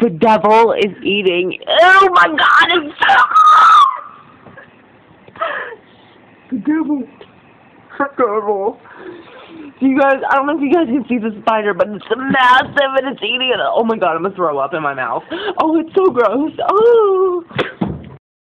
The devil is eating. Oh my god, it's so The devil. The devil. You guys, I don't know if you guys can see the spider, but it's massive and it's eating it. Oh my god, I'm gonna throw up in my mouth. Oh, it's so gross. Oh.